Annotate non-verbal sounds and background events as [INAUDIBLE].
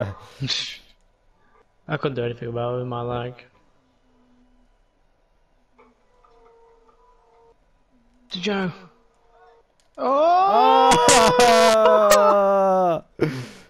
I couldn't do anything about it with my leg. Joe. Oh! oh! [LAUGHS] [LAUGHS]